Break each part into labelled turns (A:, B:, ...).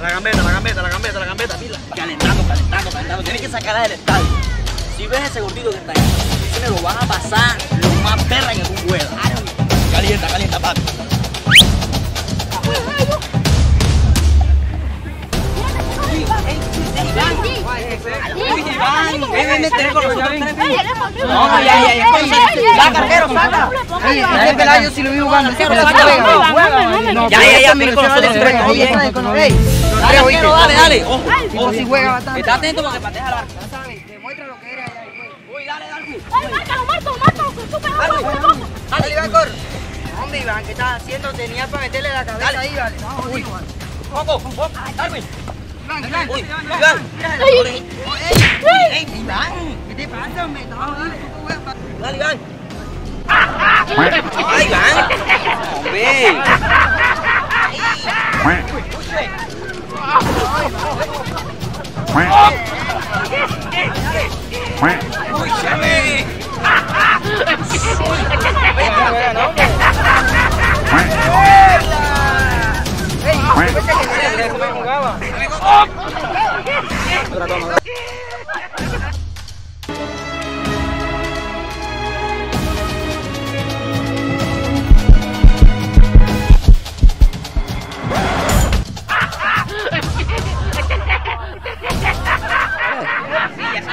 A: La gambeta, la gambeta, la gambeta, la gambeta, pila.
B: Calentando, calentando, calentando. Tienes que sacarla del estadio. Si ves ese gordito que está ahí, me lo van a pasar lo más perra que tú puedas. Calienta, calienta, papi. Ven, ven, ¿Tres con los tres. No, ya, ya, ya. Ya, carguero,
C: Sí, Ya, Pelayo, si lo vi jugando.
B: Ya, ya, ya, ven con
C: los otros tres.
B: Dale, carguero, dale, dale. Ojo,
C: si juega bastante.
B: Está atento para que patee al arco.
C: Demuestra lo que eres
B: Uy, dale, dale. Ay, mátalo, mátalo, mátalo.
C: Dale, Iván, corre. Hombre, Iván, ¿qué estás haciendo? Tenía para meterle la cabeza ahí, vale.
B: Poco, poco. Darwin. Ui, Gân Ôi, em bị bả Mày đi bả sao mày tỏ Lên Gân Ôi, bạn Còn biết Ôi, trời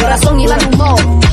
D: corazón y la humor.